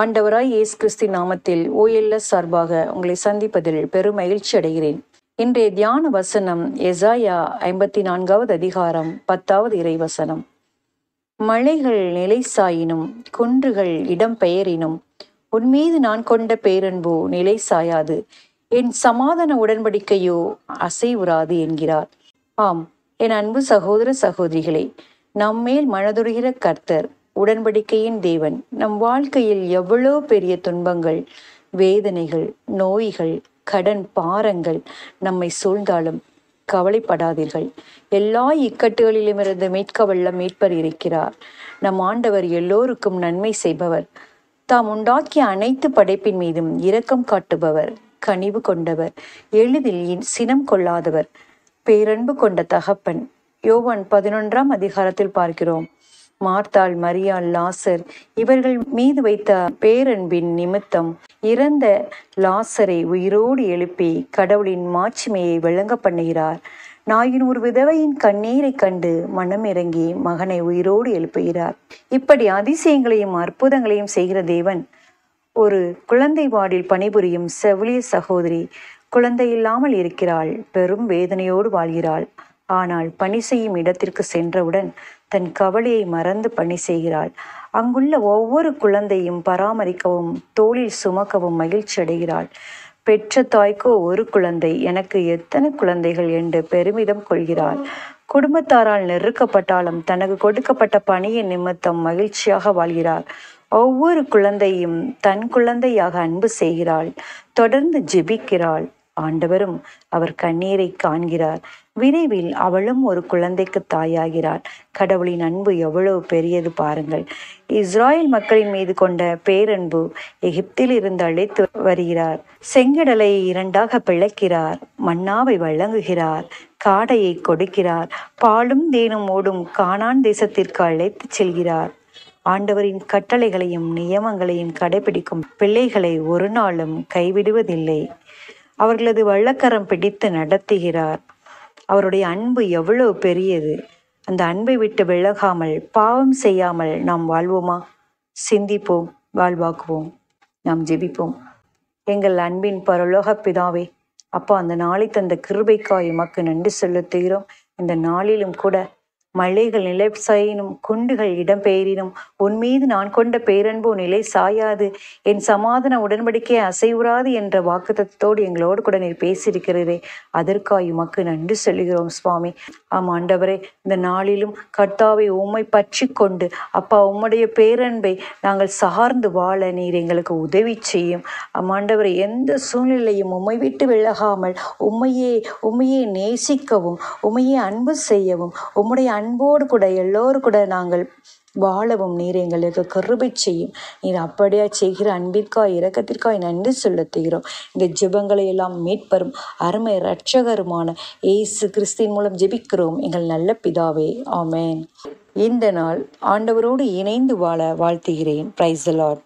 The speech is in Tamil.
ஆண்டவராய் இயேசு கிறிஸ்தி நாமத்தில் ஓஎல்எஸ் சார்பாக உங்களை சந்திப்பதில் பெரும் மகிழ்ச்சி அடைகிறேன். இன்றைய தியான வசனம் எசாயா ஐம்பத்தி நான்காவது அதிகாரம் பத்தாவது இறைவசனம். மலைகள் நிலை சாயினும் குன்றுகள் இடம் பெயரினும் உன்மீது நான் கொண்ட பேரன்போ நிலை சாயாது என் சமாதான உடன்படிக்கையோ அசைவுறாது என்கிறார். ஆம் என் அன்பு சகோதர சகோதரிகளே நம்மேல் மனதுருகிற கர்த்தர் உடன்படிக்கையின் தேவன். நம் வாழ்க்கையில் எவ்வளோ பெரிய துன்பங்கள் வேதனைகள் நோய்கள் கடன் பாரங்கள் நம்மை சூழ்ந்தாலும் கவலைப்படாதீர்கள். எல்லா இக்கட்டுகளிலுமிருந்து மீட்க வல்ல மீட்பர் இருக்கிறார். நம் ஆண்டவர் எல்லோருக்கும் நன்மை செய்பவர். தாம் உண்டாக்கிய அனைத்து படைப்பின் மீதும் இரக்கம் காட்டுபவர் கனிவு கொண்டவர் எளிதில் இன் சினம் கொள்ளாதவர் பேரன்பு கொண்ட தகப்பன். யோவான் பதினொன்றாம் அதிகாரத்தில் பார்க்கிறோம். மார்த்தாள் மரியாள் லாசர் இவர்கள் மீது வைத்த பேரன்பின் நிமித்தம் இறந்த லாசரை உயிரோடு எழுப்பி கடவுளின் மாட்சிமையை விளங்க பண்ணுகிறார். நாயின் ஒரு விதவையின் கண்ணீரை கண்டு மனம் இறங்கி மகனை உயிரோடு எழுப்புகிறார். இப்படி அதிசயங்களையும் அற்புதங்களையும் செய்கிற தேவன் ஒரு குழந்தை வார்டில் பணிபுரியும் செவிலிய சகோதரி குழந்தை இல்லாமல் இருக்கிறாள் பெரும் வேதனையோடு வாழ்கிறாள். ஆனால் பணி செய்யும் இடத்திற்கு சென்றவுடன் தன் கவலையை மறந்து பணி செய்கிறாள். அங்குள்ள ஒவ்வொரு குழந்தையும் பராமரிக்கவும் தோளில் சுமக்கவும் மகிழ்ச்சி அடைகிறாள். பெற்ற தாய்க்கோ ஒரு குழந்தை. எனக்கு எத்தனை குழந்தைகள்? என்று பெருமிதம் கொள்கிறாள். குடும்பத்தாரால் நெருக்கப்பட்டாலும் தனக்கு கொடுக்கப்பட்ட பணியின் நிமித்தம் மகிழ்ச்சியாக வாழ்கிறார் ஒவ்வொரு குழந்தையும் தன் குழந்தையாக அன்பு செய்கிறாள். தொடர்ந்து ஜெபிக்கிறாள். ஆண்டவரும் அவர் கண்ணீரை காண்கிறார். விரைவில் அவளும் ஒரு குழந்தைக்கு தாயாகிறாள். கடவுளின் அன்பு எவ்வளவு பெரியது பாருங்கள். இஸ்ராயல் மக்களின் மீது கொண்ட பேரன்பு எகிப்தில் இருந்து அழைத்து வருகிறார். செங்கடலை இரண்டாக பிளக்கிறார் மன்னாவை வழங்குகிறார். காடையை கொடுக்கிறார். பாலும் தேனும் ஓடும் கானான் தேசத்திற்கு அழைத்துச் செல்கிறார். ஆண்டவரின் கட்டளைகளையும் நியமங்களையும் கடைபிடிக்கும் பிள்ளைகளை ஒரு நாளும் கைவிடுவதில்லை. அவர்களது வள்ளக்கரம் பிடித்து நடத்துகிறார். அவருடைய அன்பு எவ்வளவு பெரியது. அந்த அன்பை விட்டு விலகாமல் பாவம் செய்யாமல் நாம் வாழ்வோமா? சிந்திப்போம் வாழ்வாக்குவோம் நாம் ஜெபிப்போம். எங்கள் அன்பின் பரலோக பிதாவே அப்பா அந்த நாளை தந்த கிருபைக்காய் உமக்கு நன்றி செலுத்துகிறோம். இந்த நாளிலும் கூட மலைகள் நிலை சாயினும் குண்டுகள் இடம்பெயரினும் உன் மீது நான் கொண்ட பேரன்போ நிலை சாயாது. என் சமாதான உடன்படிக்கையை அசைவுறாது என்ற வாக்குத்தத்தோடு எங்களோடு கூட நீர் பேசியிருக்கிறதே அதற்காய் உமக்கு நன்றி சொல்லுகிறோம் சுவாமி. ஆம் ஆண்டவரே இந்த நாளிலும் கர்த்தாவை உம்மை பற்றி கொண்டு அப்பா உம்முடைய பேரன்பை நாங்கள் சார்ந்து வாழ நீர் எங்களுக்கு உதவி செய்யும். ஆண்டவரை எந்த சூழ்நிலையும் உம்மை விட்டு விலகாமல் உம்மையே உம்மையே நேசிக்கவும் உம்மையே அன்பு செய்யவும் உம்முடைய அன்போடு கூட எல்லோரும் கூட நாங்கள் வாழவும். நீர் எங்களுக்கு கருபை செய்யும். நீர் அப்படியா செய்கிற அன்பிற்காய் இரக்கத்திற்காய் நன்றி செலுத்துகிறோம். இந்த ஜெபங்களை எல்லாம் மீட்பரும் அருமை இரட்சகருமான இயேசு கிறிஸ்தின் மூலம் ஜெபிக்கிறோம். எங்கள் நல்ல பிதாவே ஆமேன். இந்த நாள் ஆண்டவரோடு இணைந்து வாழ வாழ்த்துகிறேன். Price lot